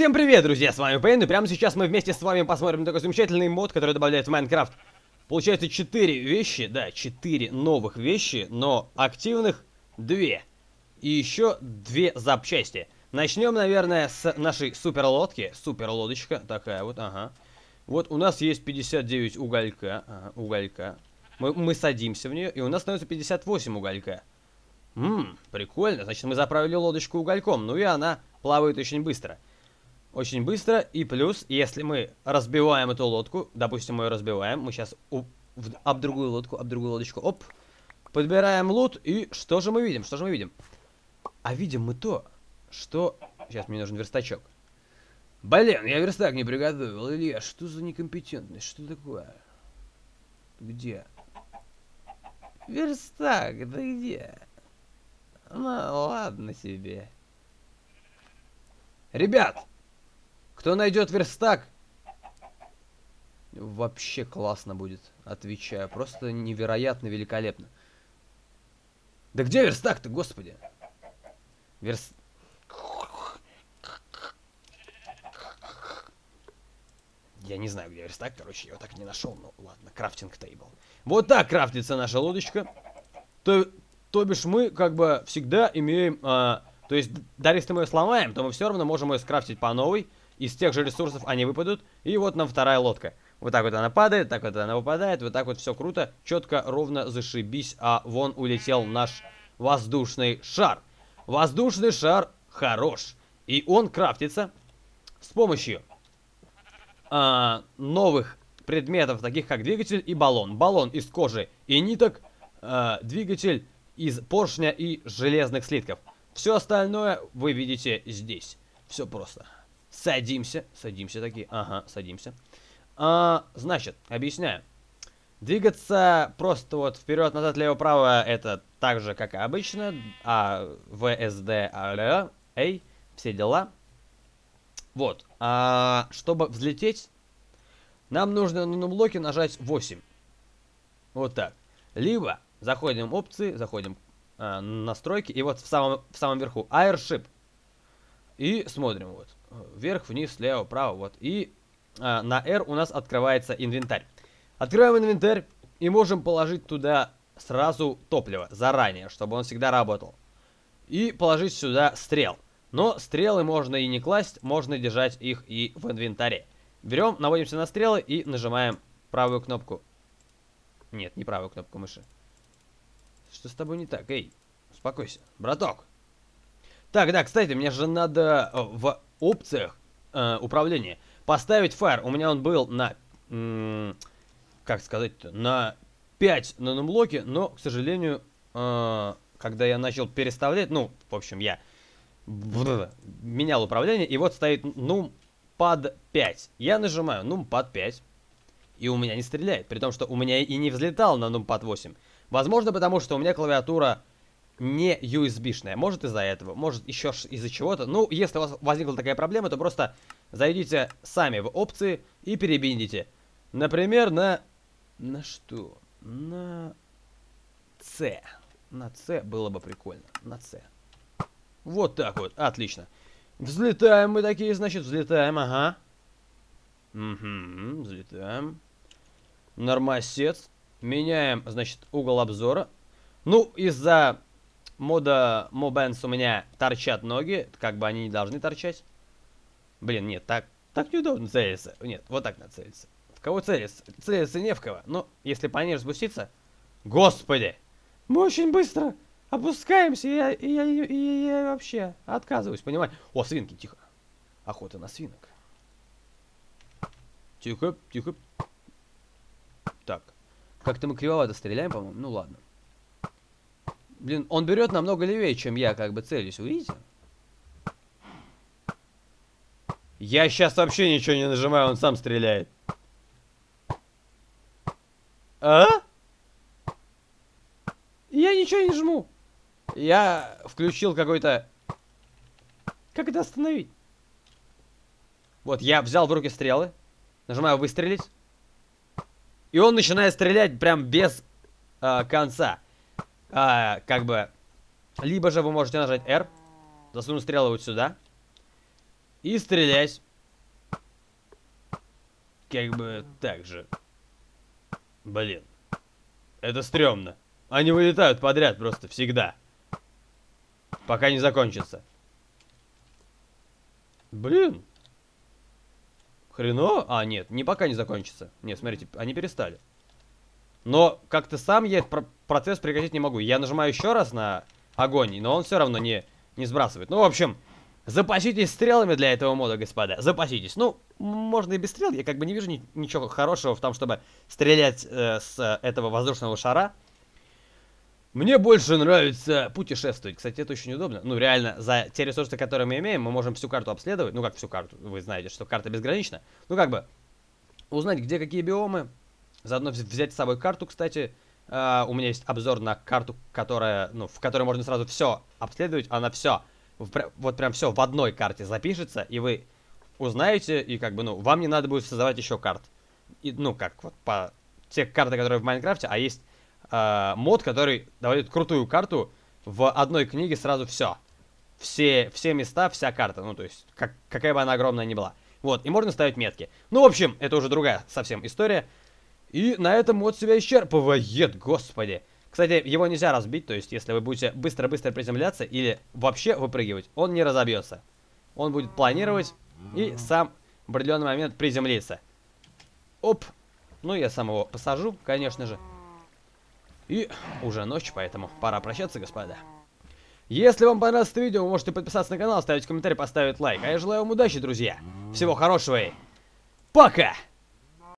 Всем привет, друзья, с вами Пейн, и прямо сейчас мы вместе с вами посмотрим такой замечательный мод, который добавляет в Майнкрафт. Получается 4 вещи, да, 4 новых вещи, но активных 2. И еще 2 запчасти. Начнем, наверное, с нашей супер лодки, супер лодочка, такая вот, ага. Вот у нас есть 59 уголька, ага, уголька. Мы, мы садимся в нее, и у нас становится 58 уголька. Ммм, прикольно, значит мы заправили лодочку угольком, ну и она плавает очень быстро. Очень быстро, и плюс, если мы разбиваем эту лодку, допустим, мы ее разбиваем, мы сейчас в, об другую лодку, об другую лодочку, оп, подбираем лут, и что же мы видим, что же мы видим? А видим мы то, что... Сейчас мне нужен верстачок. Блин, я верстак не приготовил, Илья, что за некомпетентность, что такое? Где? Верстак, да где? Ну, ладно себе. Ребят, кто найдет верстак, вообще классно будет, отвечаю. Просто невероятно великолепно. Да где верстак-то, господи? Верст... Я не знаю, где верстак, короче, я его так не нашел. Ну ладно, крафтинг тейбл. Вот так крафтится наша лодочка. То, то бишь мы как бы всегда имеем... А, то есть, даже если мы ее сломаем, то мы все равно можем ее скрафтить по новой из тех же ресурсов они выпадут, и вот нам вторая лодка. Вот так вот она падает, так вот она выпадает, вот так вот все круто, четко, ровно, зашибись, а вон улетел наш воздушный шар. Воздушный шар хорош, и он крафтится с помощью а, новых предметов, таких как двигатель и баллон. Баллон из кожи и ниток, а, двигатель из поршня и железных слитков. Все остальное вы видите здесь. Все просто. Садимся. Садимся такие. Ага, садимся. А, значит, объясняю. Двигаться просто вот вперед, назад, лево, право, это так же, как и обычно. А, ВСД, а, эй, все дела. Вот. А, чтобы взлететь, нам нужно на блоке нажать 8. Вот так. Либо заходим в опции, заходим а, настройки, и вот в самом, в самом верху Airship. И смотрим вот вверх, вниз, слева, право, вот. И а, на R у нас открывается инвентарь. Открываем инвентарь и можем положить туда сразу топливо, заранее, чтобы он всегда работал. И положить сюда стрел. Но стрелы можно и не класть, можно держать их и в инвентаре. Берем, наводимся на стрелы и нажимаем правую кнопку. Нет, не правую кнопку мыши. Что с тобой не так? Эй, успокойся. Браток. Так, да, кстати, мне же надо э, в опциях э, управления поставить фаер. У меня он был на, как сказать, на 5 наноблоке, но, к сожалению, э, когда я начал переставлять, ну, в общем, я менял управление, и вот стоит numpad 5. Я нажимаю numpad 5, и у меня не стреляет, при том, что у меня и не взлетал на numpad 8. Возможно, потому что у меня клавиатура не USB-шная. Может из-за этого, может еще из-за чего-то. Ну, если у вас возникла такая проблема, то просто зайдите сами в опции и перебиндите. Например, на... На что? На... C. На C было бы прикольно. На C. Вот так вот. Отлично. Взлетаем мы такие, значит, взлетаем, ага. Угу, взлетаем. Нормасец. Меняем, значит, угол обзора. Ну, из-за мода Мобенс у меня торчат ноги, как бы они не должны торчать. Блин, нет, так, так неудобно целиться. Нет, вот так надо целиться. В кого целиться? Целиться не в кого. Но если пониже спуститься... Господи! Мы очень быстро опускаемся, и я, и я, и я вообще отказываюсь, понимаешь? О, свинки, тихо. Охота на свинок. Тихо, тихо. Так. Как-то мы кривовато стреляем, по-моему. Ну ладно. Блин, он берет намного левее, чем я как бы целюсь, вы видите? Я сейчас вообще ничего не нажимаю, он сам стреляет. А? Я ничего не жму. Я включил какой-то... Как это остановить? Вот, я взял в руки стрелы. Нажимаю выстрелить. И он начинает стрелять прям без э, конца а, как бы, либо же вы можете нажать R, засунуть стрелы вот сюда, и стрелять. Как бы так же. Блин. Это стрёмно. Они вылетают подряд просто всегда. Пока не закончится. Блин. Хрено? А, нет, не пока не закончится. Нет, смотрите, они перестали. Но как-то сам я этот процесс прекратить не могу. Я нажимаю еще раз на огонь, но он все равно не, не сбрасывает. Ну, в общем, запаситесь стрелами для этого мода, господа. Запаситесь. Ну, можно и без стрел. Я как бы не вижу ни ничего хорошего в том, чтобы стрелять э, с этого воздушного шара. Мне больше нравится путешествовать. Кстати, это очень удобно. Ну, реально, за те ресурсы, которые мы имеем, мы можем всю карту обследовать. Ну, как всю карту, вы знаете, что карта безгранична. Ну, как бы, узнать, где какие биомы. Заодно взять с собой карту, кстати. Uh, у меня есть обзор на карту, которая, ну, в которой можно сразу все обследовать. Она все, вот прям все в одной карте запишется, и вы узнаете, и как бы, ну, вам не надо будет создавать еще карт. И, ну, как вот по те карты, которые в Майнкрафте, а есть э, мод, который дает крутую карту в одной книге сразу все. Все, все места, вся карта. Ну, то есть, как, какая бы она огромная ни была. Вот, и можно ставить метки. Ну, в общем, это уже другая совсем история. И на этом мод себя исчерпывает, господи. Кстати, его нельзя разбить, то есть, если вы будете быстро-быстро приземляться или вообще выпрыгивать, он не разобьется. Он будет планировать и сам в определенный момент приземлиться. Оп. Ну, я сам его посажу, конечно же. И уже ночь, поэтому пора прощаться, господа. Если вам понравилось это видео, вы можете подписаться на канал, оставить комментарий, поставить лайк. А я желаю вам удачи, друзья. Всего хорошего и пока!